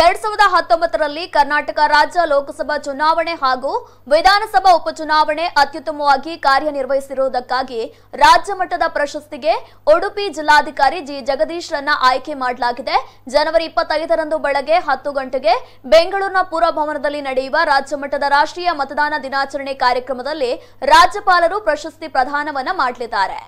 ಎರಡ್ ಸಾವಿರದ ಹತ್ತೊಂಬತ್ತರಲ್ಲಿ ಕರ್ನಾಟಕ ರಾಜ್ಯ ಲೋಕಸಭಾ ಚುನಾವಣೆ ಹಾಗೂ ವಿಧಾನಸಭಾ ಉಪಚುನಾವಣೆ ಅತ್ಯುತ್ತಮವಾಗಿ ಕಾರ್ಯನಿರ್ವಹಿಸಿರುವುದಕ್ಕಾಗಿ ರಾಜ್ಯ ಮಟ್ಟದ ಪ್ರಶಸ್ತಿಗೆ ಉಡುಪಿ ಜಿಲ್ಲಾಧಿಕಾರಿ ಜಿ. ಜಗದೀಶ್ರನ್ನ ಆಯ್ಕೆ ಮಾಡಲಾಗಿದೆ. ಜನವರಿ ಇಪ್ಪತ್ತೈದರಂದು ಬೆಳಗ್ಗೆ ಹತ್ತು ಗಂಟೆಗೆ ಬೆಂಗಳೂರಿನ ಪುರಭವನದಲ್ಲಿ ನಡೆಯುವ ರಾಜ್ಯ ಮಟ್ಟದ ರಾಷ್ಟ್ರೀಯ ಮತದಾನ ದಿನಾಚರಣೆ ಕಾರ್ಯಕ್ರಮದಲ್ಲಿ ರಾಜ್ಯಪಾಲರು ಪ್ರಶಸ್ತಿ ಪ್ರದಾನವನ್ನ ಮಾಡಲಿದ್ದಾರೆ.